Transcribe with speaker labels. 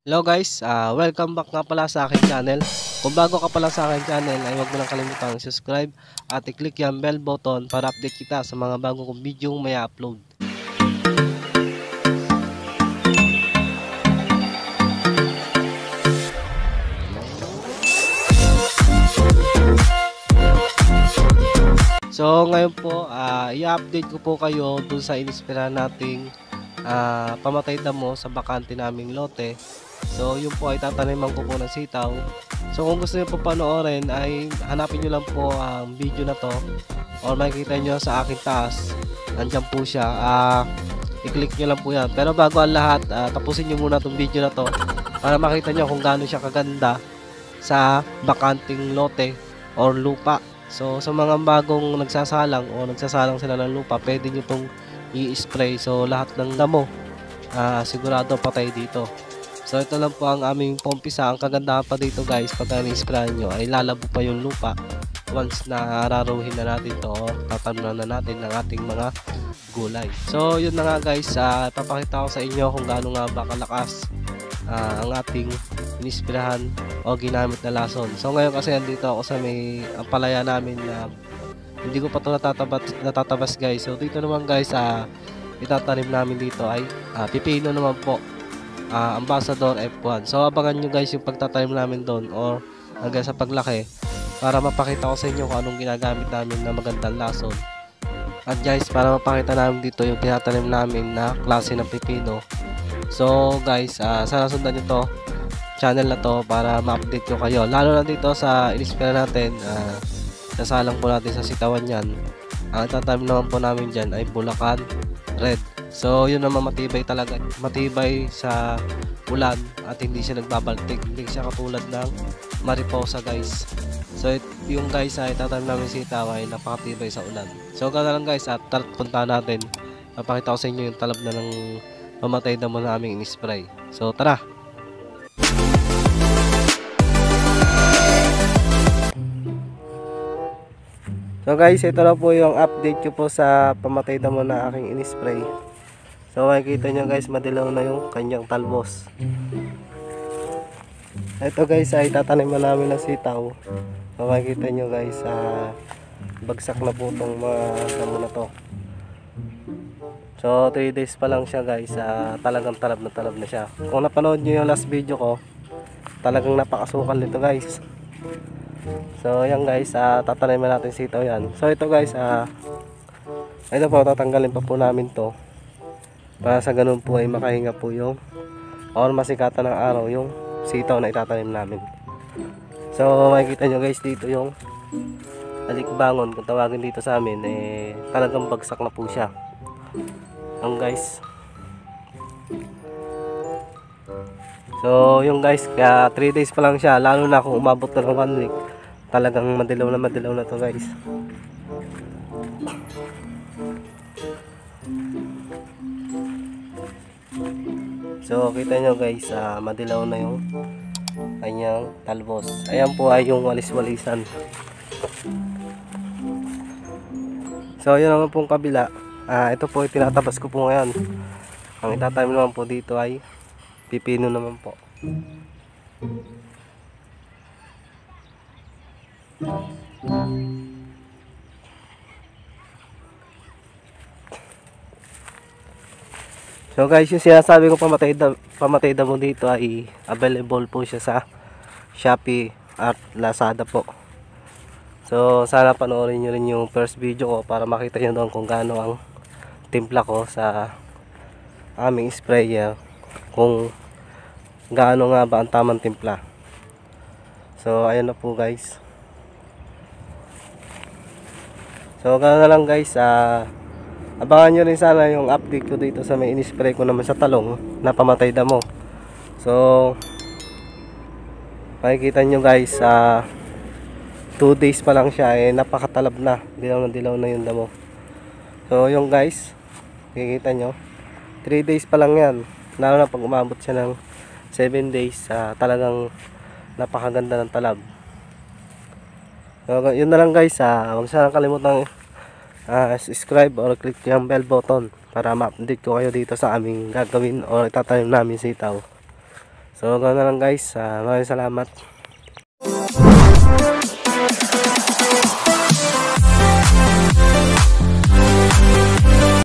Speaker 1: Hello guys, ah welcome back nga pala sa aking channel. Kung bago ka pala sa aking channel ay huwag mo lang kalimutang subscribe at i-click yung bell button para update kita sa mga bago kong video may upload. So ngayon po, ah i-update ko po kayo dun sa inispira nating ah, pamatay damo sa bakante naming lote. So yun po ay tataniman ko po ng sitaw. So kung gusto niyo po panoorin ay hanapin niyo lang po ang video na to or makikita niyo sa aking taas. Nandiyan po siya. Ah, i-click niyo lang po yan. Pero bago ang lahat, ah, tapusin niyo muna tong video na to para makita niyo kung gaano siya kaganda sa bakanting lote or lupa. So sa mga bagong nagsasalang o nagsasalang sila ng lupa, pwede niyo tong i-spray. So lahat ng damo ah, sigurado patay dito. So ito lang po ang aming pompisa. Ang kagandahan pa dito guys pag ni-spray nyo ay lalabo pa yung lupa once na araruhin na natin to o tatanunan na natin ng ating mga gulay. So yun na nga guys, uh, papakita ko sa inyo kung gaano nga ba kalakas ah, ang ating inispirahan o ginamit na lason. So ngayon kasi andito ako sa may palaya namin na hindi ko pa ito natatabas, natatabas guys. So dito naman guys, ah, itatanim namin dito ay ah, pipino naman po. Ah, Ambassador F1. So abangan nyo guys yung pagtatanim namin doon or hanggang sa paglaki para mapakita ko sa inyo kung anong ginagamit namin na magandang lason. At guys, para mapakita namin dito yung tinatanim namin na klase ng pipino. So guys, ah, sana sundan nyo to channel na to para ma-update ko kayo. Lalo na dito sa inispira natin, ah, sasalang po natin sa sitawan yan. Ang tatanim naman po namin dyan ay Bulacan Red. So yun naman matibay talaga. Matibay sa ulan at hindi siya nagbabaltik. Hindi siya katulad ng Mariposa guys. So yung guys ay tatanim namin sitaw ay napakatibay sa ulan. So ganoon lang guys at tara punta natin. Papakita ko sa inyo yung talab na ng mamatay na mo namin in-spray. So tara! So guys, ito na po yung update ko po sa pamatay damo na aking in-spray. So makikita nyo guys, madilaw na yung kanyang talbos. Ito guys ay tataniman namin ng sitaw. So makikita nyo guys, ah, bagsak na po itong mga damo na to. So 3 days pa lang siya guys, ah, talagang talab na talab na siya. Kung napanood nyo yung last video ko, talagang napakasukal nito guys. So yan guys, uh, tataniman natin sitaw yan. So ito guys, ah ito po, tatanggalin pa po namin to. Para sa ganun po ay makahinga po yung or masikatan ng araw yung sitaw na itatanim namin. So makikita nyo guys dito yung alikbangon kung tawagin dito sa amin eh talagang bagsak na po siya. Ang guys. So yung guys, kaya 3 days pa lang siya lalo na kung umabot na ng 1 week. Talagang madilaw na madilaw na to guys. So kita nyo guys uh, madilaw na yung kanyang talbos. Ayan po ay yung walis-walisan. So yun naman pong kabila. Uh, ito po ay tinatabas ko po ngayon. Ang itatanim naman po dito ay pipino naman po So guys, yung sinasabi ko pamatay, da, pamatay damo dito ay available po siya sa Shopee at Lazada po. So sana panoorin nyo rin yung first video ko para makita nyo doon kung gaano ang timpla ko sa aming sprayer. Kung gaano nga ba ang tamang timpla. So ayun na po guys. So ganoon na lang guys, ah abangan nyo rin sana yung update ko dito sa may inispray ko naman sa talong na pamatay damo. So makikita nyo guys, ah 2 days pa lang siya eh napakatalab na. Dilaw na dilaw na yung damo. So yung guys, makikita nyo 3 days pa lang yan. Lalo na pag umabot siya ng 7 days, ah, talagang napakaganda ng talab. So, yun na lang guys, ah, huwag sana kalimutan uh, subscribe or click yung bell button para ma-update ko kayo dito sa aming gagawin or itatanim namin sitaw. So, ganoon na lang guys. Ah, maraming salamat.